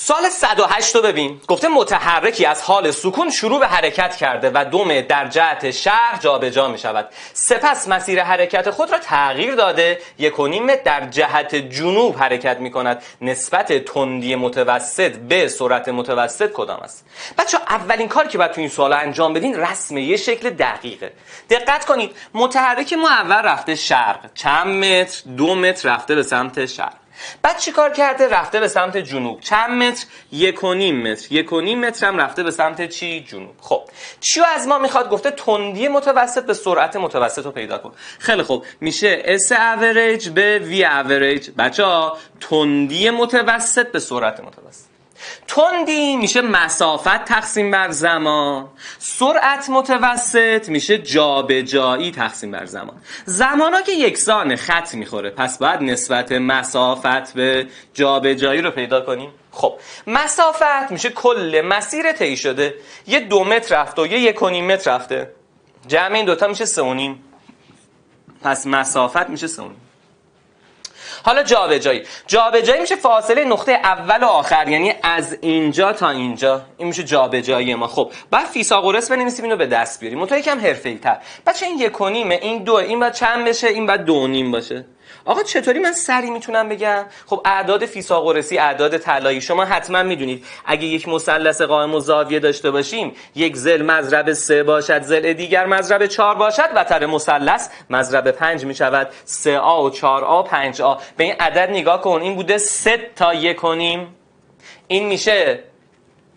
سال 108 رو ببین. گفته متحرکی از حال سکون شروع به حرکت کرده و دوم در جهت شهر جابجا می شود. سپس مسیر حرکت خود را تغییر داده. یک و در جهت جنوب حرکت می کند. نسبت تندی متوسط به سرعت متوسط کدام است؟ بچه اولین کاری که باید تو این سوال انجام بدین رسم یه شکل دقیقه. دقت کنید. متحرک ما اول رفته شرق. چند متر؟ دو متر رفته به سمت شرق. بعد چی کار کرده؟ رفته به سمت جنوب. چند متر؟ یک و نیم متر. یک و نیم متر هم رفته به سمت چی؟ جنوب. خب. چیو از ما می‌خواد؟ گفته تندی متوسط به سرعت متوسط رو پیدا کن. خیلی خوب. میشه S average به V average. بچه ها تندی متوسط به سرعت متوسط. تندی میشه مسافت تقسیم بر زمان. سرعت متوسط میشه جابجایی تقسیم بر زمان. زمانا که یکسان خط می‌خوره پس باید نسبت مسافت به جابجایی رو پیدا کنیم. خب مسافت میشه کل مسیر طی شده. یه دو متر رفته و یه یک و نیم متر رفته. جمع این دوتا میشه سه و نیم. پس مسافت میشه سه و نیم. حالا جابجایی. جابجایی میشه فاصله نقطه اول و آخر. یعنی از اینجا تا اینجا. این میشه جابجایی ما. خب بعد فیثاغورس بنویسیم اینو به دست بیاریم. متو یکم حرفه‌ای‌تر بچه این یک و نیمه این دو این بعد چند بشه؟ این بعد دو نیم باشه. آقا چطوری من سری می‌تونم بگم؟ خب اعداد فیثاغورسی اعداد طلایی. شما حتما می‌دونید اگه یک مثلث قائم و زاویه داشته باشیم یک زل مضرب سه باشد زل دیگر مضرب چهار باشد و تر مثلث مضرب پنج می‌شود. سه آ و چهار آ پنج آ. به این عدد نگاه کن. این بوده سه تا یک کنیم این میشه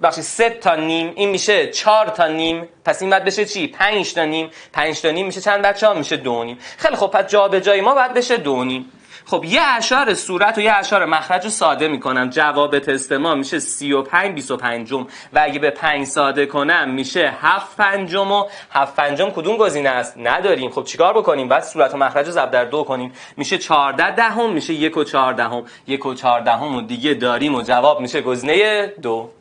بخشی سه تا نیم این میشه چهار تا نیم پس این باید بشه چی؟ پنج تا نیم. پنج تا نیم میشه چند بچه ها؟ میشه دو نیم. خیلی خب پس جا به جای ما باید بشه دو نیم. خب یه اشار صورت و یه اشار مخرج ساده می‌کنم. جواب تست ما میشه 35 25 و اگه به 5 ساده کنم میشه 7 پنجم و 7 پنجم کدوم گزینه است؟ نداریم. خب چیکار بکنیم؟ بعد صورت و مخرج رو در دو کنیم. میشه 14 دهم میشه 1 و 14 یک و 14 و دیگه داریم و جواب میشه گزینه دو.